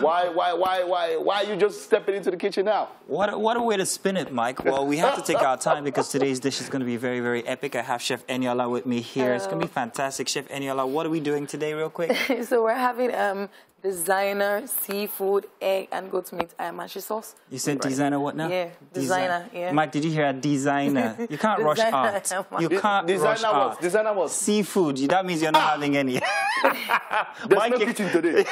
Why, why, why, why, why are you just stepping into the kitchen now? What a, what a way to spin it, Mike. Well, we have to take our time because today's dish is going to be very, very epic. I have Chef Eniola with me here. It's going to be fantastic. Chef Eniola, what are we doing today, real quick? so we're having um, designer seafood, egg, and goat meat amashi sauce. You said designer what now? Yeah, designer, yeah. Mike, did you hear a Designer. You can't rush Designer, art. You can't Designer rush what? art. Designer what? Seafood. That means you're not Ah. having any. There's Mike- no kitchen today.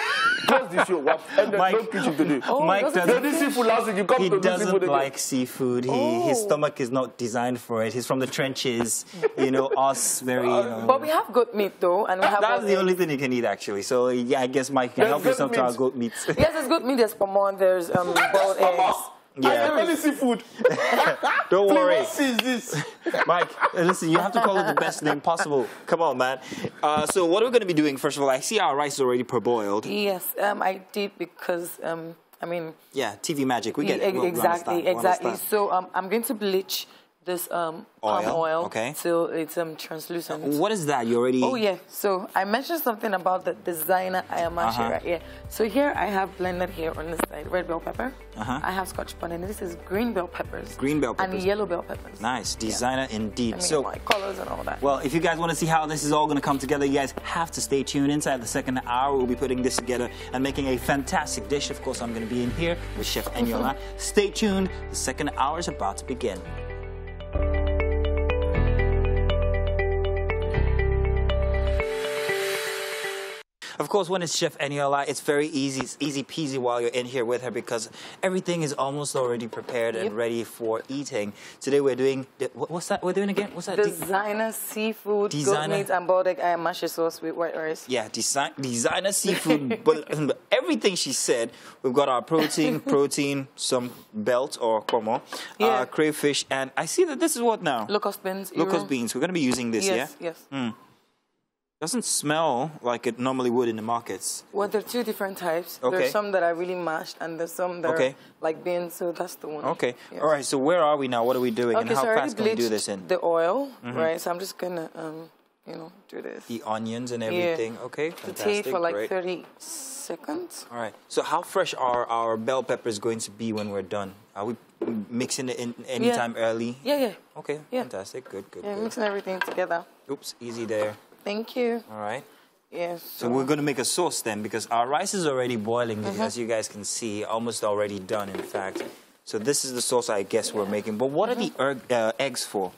Close the show. What? And there's no Mike- kitchen today. Oh, Mike doesn't doesn't- There's this seafood last week. You come He to do seafood doesn't again. like seafood. He, His Oh. stomach is not designed for it. He's from the trenches. You know, us very. You know, But we have goat meat though, and we have. that's the only thing you can eat actually. So yeah, I guess Mike can There's help goat yourself to our goat meat. Yes, there's goat meat. There's pomon. There's um, boiled eggs. I Yeah. have any seafood. Don't Please, worry. what is this? Mike, listen, you have to call it the best name possible. Come on, man. Uh, so what are we going to be doing? First of all, I see our rice is already parboiled. Yes, um, I did because um, I mean, Yeah, TV magic. We get it. e- We- we exactly. We exactly. So um, I'm going to bleach this um, palm Oil, oil okay. till it's um, translucent. What is that? You already. Oh yeah. So I mentioned something about the designer ayamashi Uh-huh. right here. So here I have blended here on this side red bell pepper. Uh-huh. I have scotch bonnet. This is green bell peppers. Green bell peppers. And yellow bell peppers. Nice. Designer indeed. I mean, so. my colors and all that. Well, if you guys want to see how this is all going to come together, you guys have to stay tuned. Inside the second hour, we'll be putting this together and making a fantastic dish. Of course, I'm going to be in here with Chef Eniola. stay tuned. The second hour is about to begin. Of course, when it's Chef Eniola, it's very easy. It's easy peasy while you're in here with her because everything is almost already prepared and ready for eating. Today we're doing what's that? We're doing again? What's that? De- designer seafood, Designer- goat meat, and boiled egg ayamashi sauce with white rice. Yeah, design, designer seafood, but everything she said, we've got our protein, protein, some belt or como, Yeah. uh, crayfish, and I see that this is what now? Locust beans. Locust beans. We're going to be using this, Yes, yeah? yes. Doesn't smell like it normally would in the markets. Well, there are two different types. Okay. There's some that are really mashed, and there's some that Okay. are like beans. So that's the one. Okay. Yes. All right, so where are we now? What are we doing? and Okay, how so fast can we do this in? The oil, right? So I'm just gonna, um, you know, do this. The onions and everything. Yeah. Okay, fantastic. for like great. 30 seconds. All right. So how fresh are our bell peppers going to be when we're done? Are we mixing it in anytime early? Yeah, yeah. Okay, Yeah. fantastic. Good, good, Yeah, good. mixing everything together. Oops, easy there. Thank you. All right. Yes. So we're going to make a sauce then because our rice is already boiling, Mm-hmm. as you guys can see, almost already done, in fact. So this is the sauce I guess we're making. But what are the Mm-hmm. erg- uh, eggs for?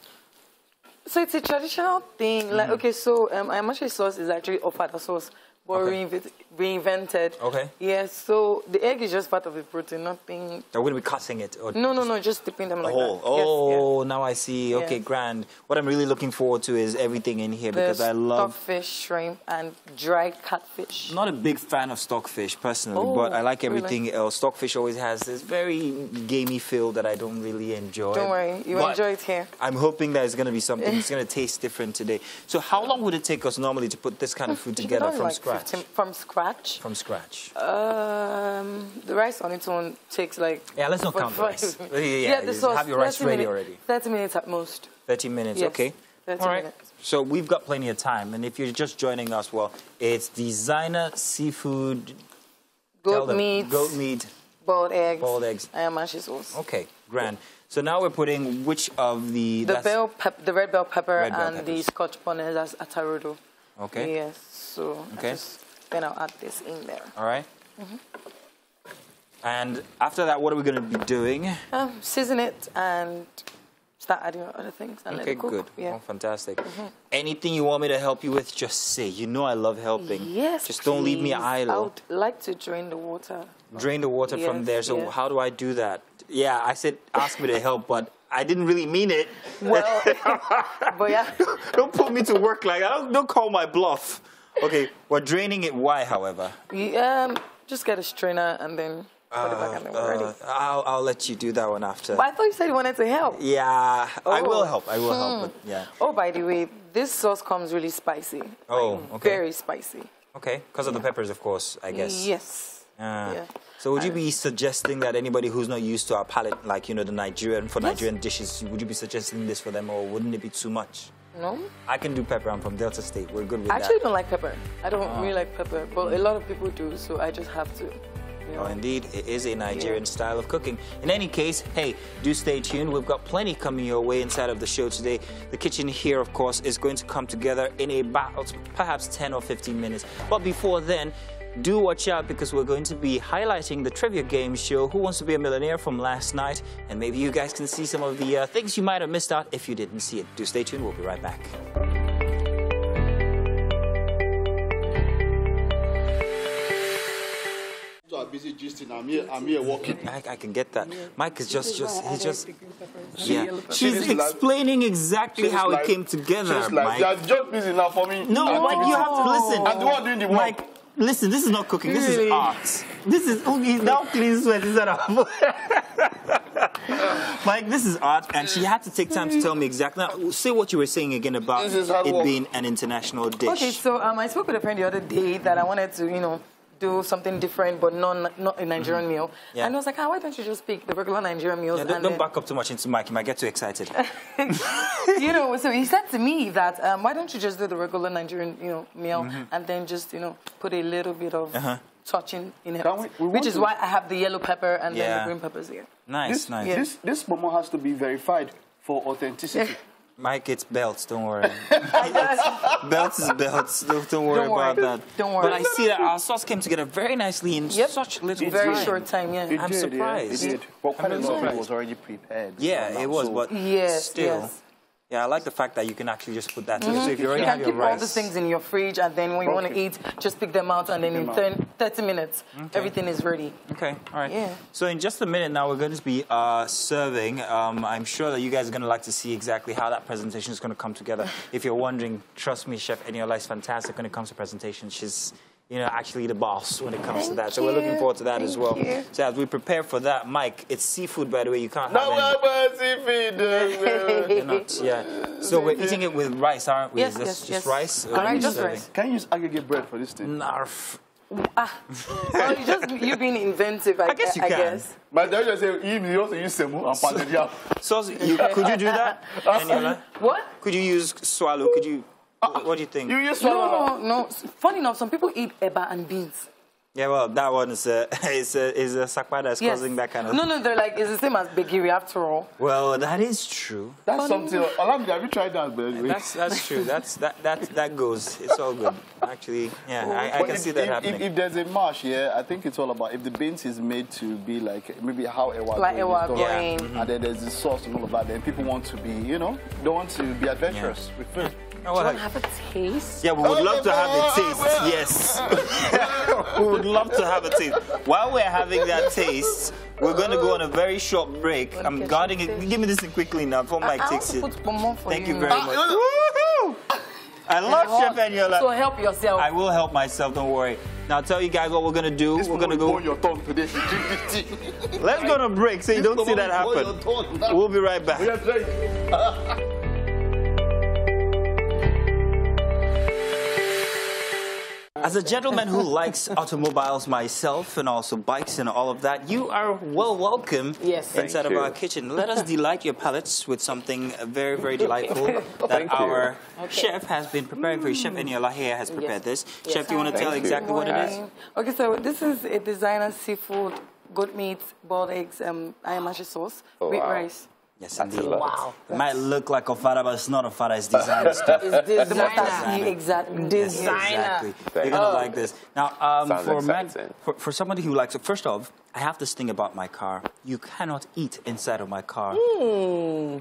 So it's a traditional thing. Mm-hmm. Like, okay, so um, Amashi sauce is actually ofada sauce, Okay. reinvent, reinvented. Okay. Yes. so the egg is just part of the protein, nothing. Are we going to be cutting it? Or No, no, no, just dipping them like whole? that. Yes, Oh, yes. now I see. Okay, Yes. grand. What I'm really looking forward to is everything in here because I love. stockfish, shrimp, and dried catfish. Not a big fan of stockfish personally, Oh, but I like really? everything else. Stockfish always has this very gamey feel that I don't really enjoy. Don't worry, you But enjoy it here. I'm hoping that it's going to be something. It's going to taste different today. So, how long would it take us normally to put this kind of food together from like scratch? 15 from scratch. From scratch. Um, the rice on its own takes like. Yeah, let's not count the rice. Yeah, yeah, the sauce. have your rice ready minutes- already. 30 minutes at most. 30 minutes, Yes, okay. 30 All right. minutes. So we've got plenty of time, and if you're just joining us, well, it's designer seafood. tell Goat them. meat, Goat meat. boiled eggs, Boiled eggs. and mashi sauce. Okay, grand. So now we're putting which of the The bell pep, the red bell pepper Red bell and the scotch bonnet as atarudo. Okay. Yes. So Okay. just, then I'll add this in there. All right. Mm-hmm. And after that, what are we going to be doing? Um, season it and start adding other things and let Okay, it cook. good. Yeah. Oh, fantastic. Anything you want me to help you with, just say. You know I love helping. Yes. Just don't leave me please. I would like to drain the water. Drain the water from there. So yes. how do I do that? Yeah, I said ask me to help, but I didn't really mean it. Well, but yeah. don't put me to work like that. Don't, don't call my bluff. Okay, we're draining it. Why, however? You, um, just get a strainer and then put it back and then we're ready. Uh, I'll, I'll let you do that one after. But I thought you said you wanted to help. Yeah, I will Oh. help. I will help. But yeah. Oh, by the way, this sauce comes really spicy. Oh, Like, okay. Very spicy. Okay, because of the peppers, of course, I guess. Yes. Ah. Yeah. So would you be suggesting that anybody who's not used to our palate, like you know the Nigerian for Yes. Nigerian dishes, would you be suggesting this for them, or wouldn't it be too much? No? I can do pepper. I'm from Delta State. We're good with that. I actually don't like pepper. I don't Ah. really like pepper, but a lot of people do, so I just have to, Oh, indeed, it is a Nigerian style of cooking. In any case, hey, do stay tuned. We've got plenty coming your way inside of the show today. The kitchen here, of course, is going to come together in about perhaps 10 or 15 minutes. But before then, do watch out because we're going to be highlighting the trivia game show Who Wants to Be a Millionaire from last night. And maybe you guys can see some of the uh, things you might have missed out if you didn't see it. Do stay tuned. We'll be right back. So I'm busy gisting. I'm here. I'm here walking. I, I can get that. Mike is just, just, he's just, yeah. She's explaining exactly see this how it came together, Just like, Mike. you are just busy now for me. No, Mike, you have to listen. I'm the one doing the work. Mike, listen, this is not cooking. This is art. This is oh, he's now clean sweat instead of. Mike, this is art, and she had to take time to tell me exactly. Now, say what you were saying again about This is hard it work. being an international dish. Okay, so um, I spoke with a friend the other day that I wanted to, you know, do something different, but not not a Nigerian meal. Mm-hmm. Yeah. And I was like, ah, why don't you just pick the regular Nigerian meals? Yeah, don't, and don't then- back up too much into Mike. You might get too excited. you know, so he said to me that um, why don't you just do the regular Nigerian, you know, meal Mm-hmm. and then just, you know, put a little bit of Uh-huh. touching in it, we- we which is to- why I have the yellow pepper and then the green peppers here. Nice, This, nice. this, this momo has to be verified for authenticity. Mike, it's belts. Don't worry. belts is belts. Don't, don't worry Don't worry. about that. Don't worry. But I see that our sauce came together very nicely in Yep. such little Very time. short time, yeah. It I'm did, surprised. Yeah, it did. But quite I'm a lot of it surprised. was already prepared. Yeah, So it was, so- but Yes, still. yes. Yeah, I like the fact that you can actually just put that together. So if you already You have can your keep rice, all the things in your fridge, and then when you want to eat, just pick them out, and then in them 10, 30 minutes, everything is ready. Okay, all right. Yeah. So in just a minute now, we're going to be uh, serving. Um, I'm sure that you guys are going to like to see exactly how that presentation is going to come together. if you're wondering, trust me, Chef Eniola is fantastic when it comes to presentation. She's you know, actually the boss when it comes to that. So we're looking forward to that as well. You. So as we prepare for that, Mike, it's seafood, by the way. You can't No, have any. no, but seafood. You're not, yeah. So we're eating it with rice, aren't we? Yes, Is this yes, just yes. rice? Can I just rice? Can you use agege bread for this thing? Narf. Ah. Well, you just you being inventive, I, I guess you I can. guess. But they just say, you you also use semu and pounded yam. So you, could you do that, Eniola? What? Could you use swallow? Could you? What do you think? You use swallow. No, no. no. Funny enough, some people eat eba and beans. Yeah, well, that one is a is a is a sakpa that's Yes. causing that kind of. No, no, they're like it's the same as gbegiri after all. Well, that is true. That's something. Olamide, have you tried that, by the way? That's that's true. That's that that that goes. It's all good. Actually, yeah, I, I can if, see that if, happening. If, if there's a mash, yeah, I think it's all about if the beans is made to be like maybe how Ewa Like Goyin Ewa is done. Yeah. Goyin. And then there's the sauce and all of that. Then people want to be, you know, they want to be adventurous with food. Oh, Do you want to have a taste? yeah, we would love to have a taste. Yes, we would love to have a taste. While we're having that taste, we're going to go on a very short break. Wanna I'm guarding it. Give me this thing quickly now before Mike I takes want it. to put pomo for Thank you you. very much. Ah, Woohoo! I love Chef Eniola. So help yourself. I will help myself. Don't worry. Now I'll tell you guys what we're gonna do. This we're gonna go. burn your tongue today. if you drink this tea. Let's go on a break so you This don't see that happen. your tongue now. We'll be right back. As a gentleman who likes automobiles myself and also bikes and all of that, you are well welcome Yes. inside Thank of our kitchen. Let us delight your palates with something very, very delightful that Thank you. our chef has been preparing for you. Chef Eniola here has prepared this. Yes. Chef, do you want to Thank tell you. exactly what it is? Okay, so this is a designer seafood, goat meat, boiled eggs, um, ayamashi sauce, Oh, with wow. rice. Yes, That's a indeed. lot. Wow. It might look like ofada, but it's not ofada. It's designer stuff. It's designer. Exactly. Exactly. You're gonna like this. Now, um, for, man, for for somebody who likes it, first off, I have this thing about my car. You cannot eat inside of my car.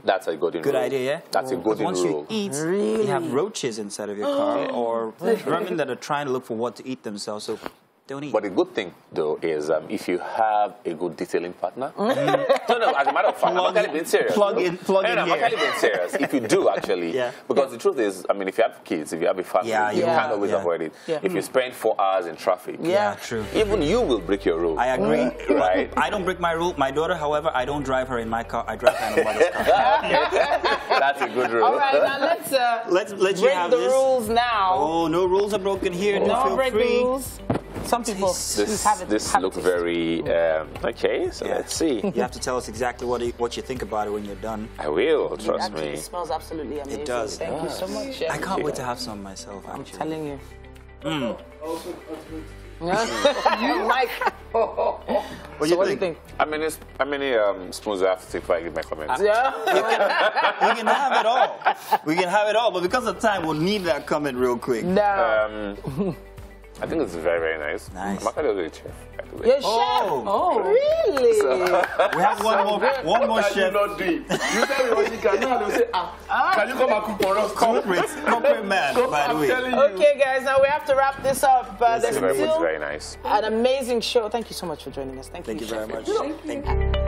That's a golden Good rule. idea, yeah. That's a Because golden once rule. you eat, you have roaches inside of your car, or vermin that are trying to look for what to eat themselves. So don't eat. But the good thing, though, is um, if you have a good detailing partner. no, no, as a matter of fact, Plug I'm actually in- being serious. plug in- plug no, in no, I'm here. actually being serious. If you do, actually. Yeah. Because the truth is, I mean, if you have kids, if you have a family, Yeah, you you can't always yeah. avoid it. Yeah. If you spend four hours in traffic, yeah, true. even you will break your rule. I agree. Right. I don't break my rule. My daughter, however, I don't drive her in my car. I drive her in my mother's car. That's a good rule. All right, now let's uh, Let's let you break have the this. rules now. Oh, no rules are broken here. no feel break free. the rules. Some people Taste. just This, have it. this have looks it. very um, okay. So Yeah. let's see. You have to tell us exactly what you, what you think about it when you're done. I will. Trust Actually, me. It smells absolutely amazing. It does. Thank you so much. I can't wait to have some myself. I'm Actually, telling you. you, Mike. What do so you what do you think? think? How many, how many um, spoons do I have to take before I give my comments? Yeah. We can have it all. We can have it all, but because of time, we'll need that comment real quick. no. Um, I think it's very, very nice. Nice. I'm actually a good chef, by the way. You're chef. Oh. Oh, really? We have one more, one more What can you chef. not do it? You tell me what you can. Now they'll say, ah, can you come and cook for us? Corporate, corporate man, by the I'm way. telling you. Okay, guys, now we have to wrap this up. But Thank there's you very still Very nice. an amazing show. Thank you so much for joining us. Thank, Thank you very Chef. much. Thank you.